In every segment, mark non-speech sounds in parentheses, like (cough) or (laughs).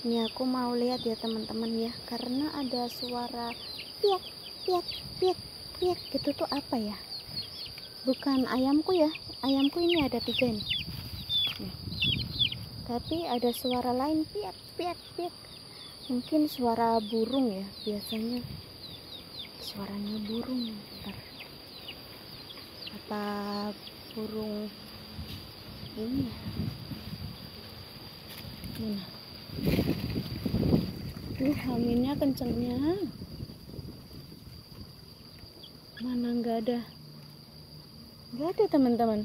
ini aku mau lihat ya teman-teman ya. Karena ada suara piak piak piak piak gitu tuh apa ya? Bukan ayamku ya. Ayamku ini ada tiga nih. Tapi ada suara lain piak piak piak. Mungkin suara burung ya biasanya. Suaranya burung ntar. Apa burung ini ya ini anginnya kencengnya. Mana nggak ada? Nggak ada teman-teman.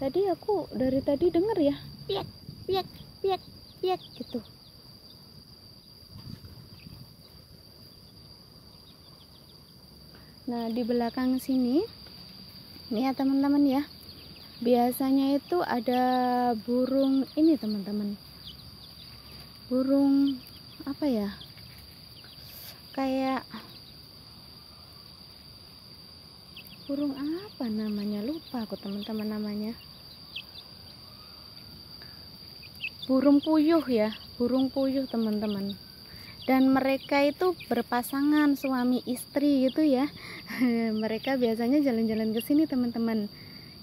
Tadi aku dari tadi denger ya. Piak piak piak piak gitu. Nah di belakang sini ini ya teman-teman ya. Biasanya itu ada burung ini teman-teman burung apa ya? Kayak burung apa namanya? Lupa aku teman-teman namanya. Burung puyuh ya burung puyuh teman-teman. Dan mereka itu berpasangan suami istri gitu ya. (laughs) Mereka biasanya jalan-jalan ke sini teman-teman.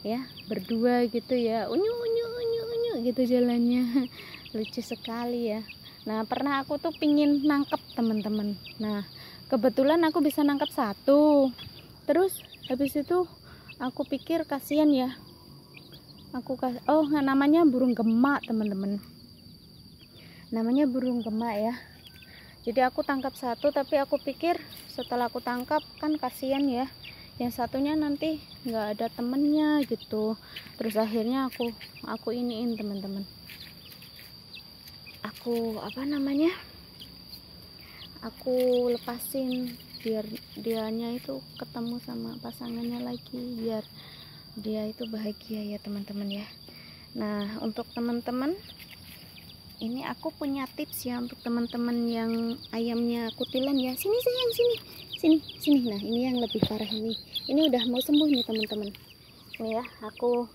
Ya berdua gitu ya. Unyu unyu unyu unyu gitu jalannya. (laughs) Lucu sekali ya nah pernah aku tuh pingin nangkep teman-teman nah kebetulan aku bisa nangkep satu. Terus habis itu aku pikir kasihan ya. Aku kas oh namanya burung gemak teman-teman namanya burung gemak ya. Jadi aku tangkap satu tapi aku pikir setelah aku tangkap kan kasihan ya. Yang satunya nanti nggak ada temennya gitu. Terus akhirnya aku aku iniin teman-teman aku apa namanya aku lepasin biar dianya itu ketemu sama pasangannya lagi biar dia itu bahagia ya teman-teman ya. Nah untuk teman-teman ini aku punya tips ya untuk teman-teman yang ayamnya kutilan ya. Sini sayang sini. Sini sini. Nah ini yang lebih parah ini. Ini udah mau sembuh nih teman-teman. Ini ya aku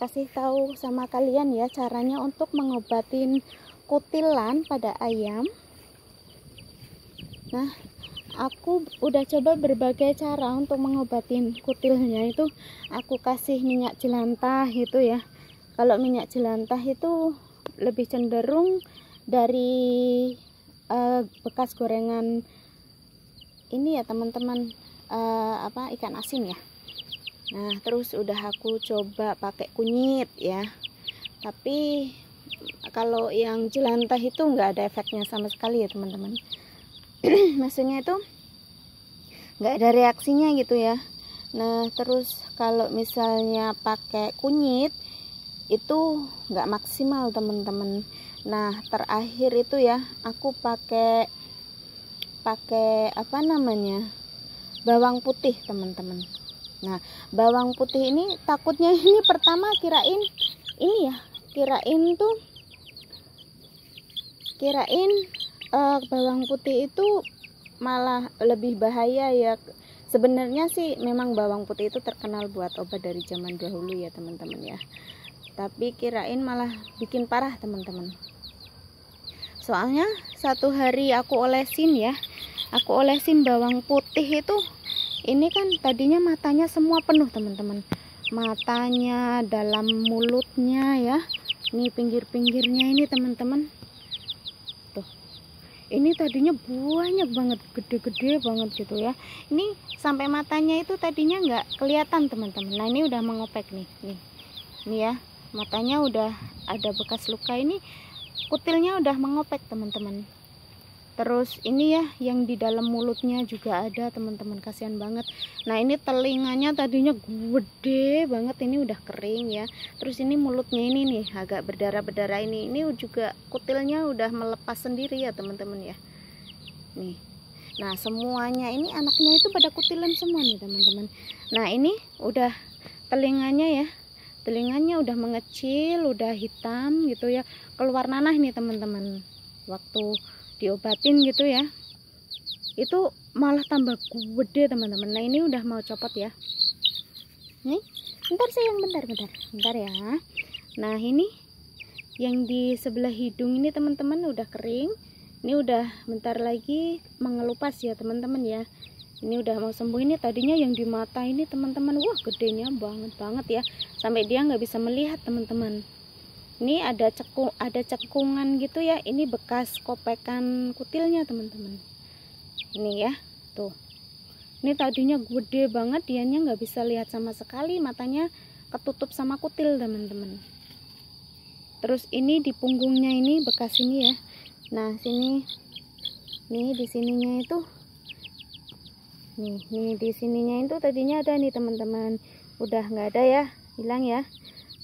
kasih tahu sama kalian ya caranya untuk mengobatin kutilan pada ayam. Nah aku udah coba berbagai cara untuk mengobatin kutilnya itu. Aku kasih minyak jelantah itu ya. Kalau minyak jelantah itu lebih cenderung dari uh, bekas gorengan ini ya teman-teman. Uh, apa ikan asin ya. Nah terus udah aku coba pakai kunyit ya. Tapi kalau yang jelantah itu nggak ada efeknya sama sekali ya teman-teman. (clears throat) Maksudnya itu nggak ada reaksinya gitu ya. Nah terus kalau misalnya pakai kunyit itu nggak maksimal teman-teman. Nah terakhir itu ya aku pakai pakai apa namanya bawang putih teman-teman. Nah bawang putih ini takutnya ini pertama kirain ini ya kirain tuh kirain uh, bawang putih itu malah lebih bahaya ya. Sebenarnya sih memang bawang putih itu terkenal buat obat dari zaman dahulu ya teman-teman ya. Tapi kirain malah bikin parah teman-teman. Soalnya satu hari aku olesin ya aku olesin bawang putih itu ini kan tadinya matanya semua penuh teman-teman. Matanya dalam mulutnya ya ini pinggir-pinggirnya ini teman-teman ini tadinya banyak banget gede-gede banget gitu ya. Ini sampai matanya itu tadinya nggak kelihatan teman-teman. Nah ini udah mengopek nih. Nih ini ya. Matanya udah ada bekas luka. Ini kutilnya udah mengopek teman-teman terus ini ya yang di dalam mulutnya juga ada teman-teman kasihan banget. Nah ini telinganya tadinya gede banget ini udah kering ya. Terus ini mulutnya ini nih agak berdarah-berdarah ini. Ini juga kutilnya udah melepas sendiri ya teman-teman ya. Nih. Nah semuanya ini anaknya itu pada kutilan semua nih teman-teman. Nah ini udah telinganya ya. Telinganya udah mengecil udah hitam gitu ya. Keluar nanah nih teman-teman. Waktu diobatin gitu ya. Itu malah tambah gede teman-teman. Nah ini udah mau copot ya. Nih bentar sayang bentar bentar. Bentar ya. Nah ini yang di sebelah hidung ini teman-teman udah kering. Ini udah bentar lagi mengelupas ya teman-teman ya. Ini udah mau sembuh. Ini tadinya yang di mata ini teman-teman wah gedenya banget banget ya. Sampai dia nggak bisa melihat teman-teman ini ada cekung ada cekungan gitu ya. Ini bekas kopekan kutilnya teman-teman. Ini ya tuh. Ini tadinya gede banget dianya nggak bisa lihat sama sekali matanya ketutup sama kutil teman-teman. Terus ini di punggungnya ini bekas ini ya. Nah sini. Nih di sininya itu. Nih nih di sininya itu tadinya ada nih teman-teman. Udah nggak ada ya hilang ya.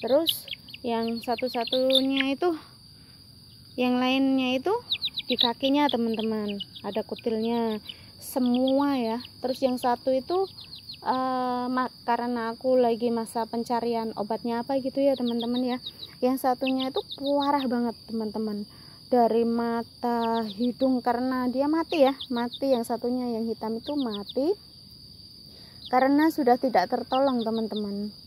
Terus yang satu-satunya itu yang lainnya itu di kakinya teman-teman. Ada kutilnya semua ya. Terus yang satu itu uh, karena aku lagi masa pencarian obatnya apa gitu ya teman-teman ya. Yang satunya itu parah banget teman-teman. Dari mata hidung karena dia mati ya. Mati yang satunya yang hitam itu mati. Karena sudah tidak tertolong teman-teman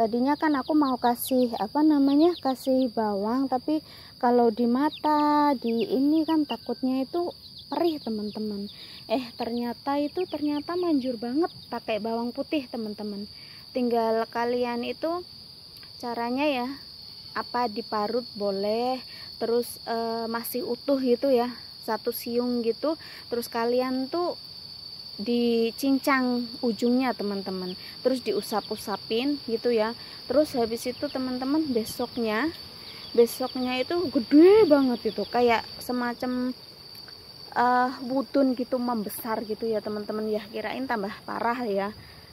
tadinya kan aku mau kasih apa namanya kasih bawang tapi kalau di mata di ini kan takutnya itu perih teman-teman. Eh ternyata itu ternyata manjur banget pakai bawang putih teman-teman. Tinggal kalian itu caranya ya apa diparut boleh terus e, masih utuh gitu ya satu siung gitu. Terus kalian tuh dicincang ujungnya teman-teman. Terus diusap-usapin gitu ya. Terus habis itu teman-teman besoknya besoknya itu gede banget itu. Kayak semacam uh, wudun gitu membesar gitu ya teman-teman. Ya kirain tambah parah ya.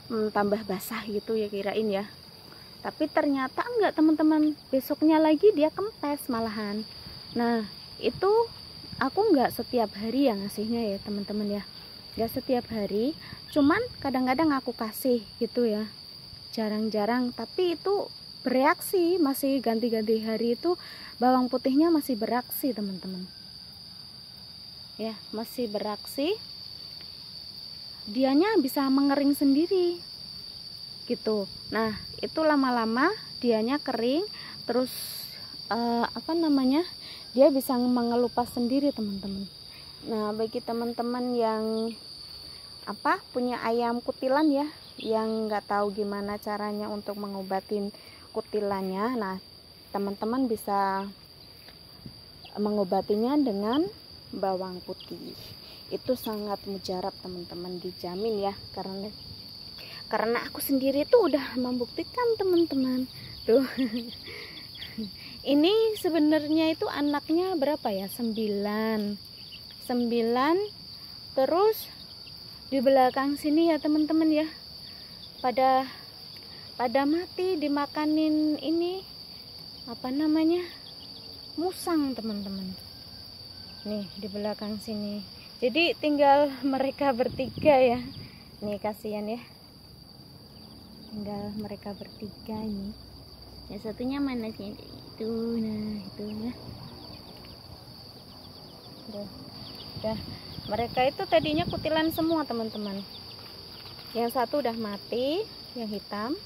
Hmm, tambah basah gitu ya kirain ya. Tapi ternyata enggak teman-teman. Besoknya lagi dia kempes malahan. Nah itu aku enggak setiap hari ya ngasihnya ya teman-teman ya enggak setiap hari. Cuman kadang-kadang aku kasih gitu ya. Jarang-jarang. Tapi itu bereaksi. Masih ganti-ganti hari itu bawang putihnya masih beraksi teman-teman. Ya masih beraksi. Dianya bisa mengering sendiri. Gitu. Nah itu lama-lama dianya kering. Terus uh, apa namanya? Dia bisa mengelupas sendiri teman-teman nah bagi teman-teman yang apa punya ayam kutilan ya yang nggak tahu gimana caranya untuk mengobatin kutilannya nah teman-teman bisa mengobatinya dengan bawang putih. Itu sangat mujarab teman-teman dijamin ya karena karena aku sendiri tuh udah membuktikan teman-teman. Tuh. (laughs) Ini sebenarnya itu anaknya berapa ya? Sembilan sembilan terus di belakang sini ya teman-teman ya. Pada pada mati dimakanin ini apa namanya musang teman-teman. Nih di belakang sini. Jadi tinggal mereka bertiga ya. Nih kasihan ya. Tinggal mereka bertiga ini. Ya satunya mana sih? Itu nah itu ya. Udah udah. Mereka itu tadinya kutilan semua teman-teman. Yang satu udah mati yang hitam.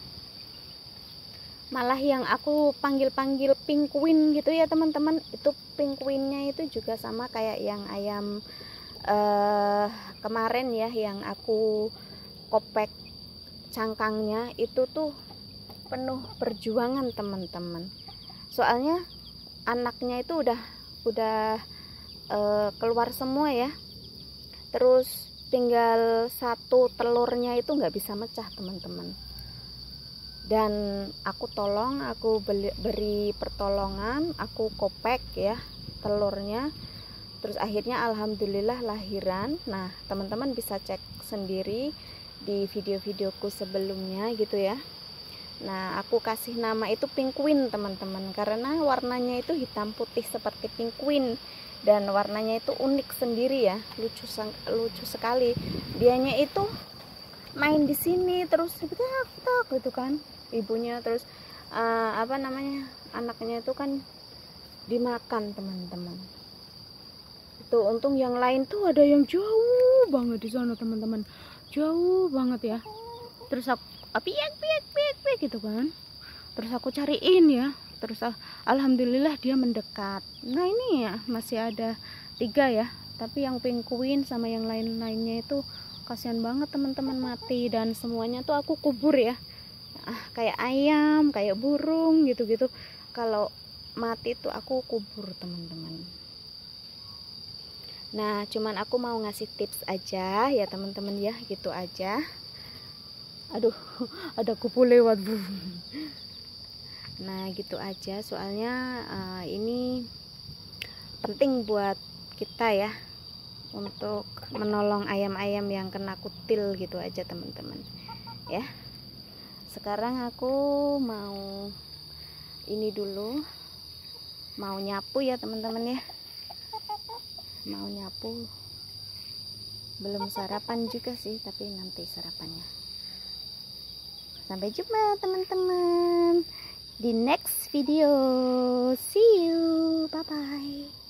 Malah yang aku panggil-panggil penguin gitu ya teman-teman. Itu penguinnya itu juga sama kayak yang ayam uh, kemarin ya yang aku kopek cangkangnya. Itu tuh penuh perjuangan teman-teman. Soalnya anaknya itu udah udah uh, keluar semua ya. Terus tinggal satu telurnya itu nggak bisa mecah teman-teman. Dan aku tolong aku beli, beri pertolongan aku kopek ya telurnya. Terus akhirnya alhamdulillah lahiran. Nah teman-teman bisa cek sendiri di video-videoku sebelumnya gitu ya. Nah aku kasih nama itu penguin teman-teman. Karena warnanya itu hitam putih seperti penguin dan warnanya itu unik sendiri ya lucu lucu sekali. Dianya itu main di sini terus tak tak gitu kan ibunya. Terus uh, apa namanya anaknya itu kan dimakan teman-teman. Itu untung yang lain tuh ada yang jauh banget di sana teman-teman. Jauh banget ya. Terus aku piak piak piak piak gitu kan. Terus aku cariin ya terus alhamdulillah dia mendekat. Nah ini ya masih ada tiga ya tapi yang penguin sama yang lain-lainnya itu kasihan banget teman-teman mati dan semuanya tuh aku kubur ya. Ah, kayak ayam kayak burung gitu-gitu. Kalau mati tuh aku kubur teman-teman. Nah cuman aku mau ngasih tips aja ya teman-teman ya gitu aja. Aduh (laughs) ada kupu lewat bu nah gitu aja. Soalnya uh, ini penting buat kita ya untuk menolong ayam-ayam yang kena kutil gitu aja teman-teman. Ya. Sekarang aku mau ini dulu. Mau nyapu ya teman-teman ya. Mau nyapu. Belum sarapan juga sih tapi nanti sarapannya. Sampai jumpa teman-teman the next video. See you. Bye-bye.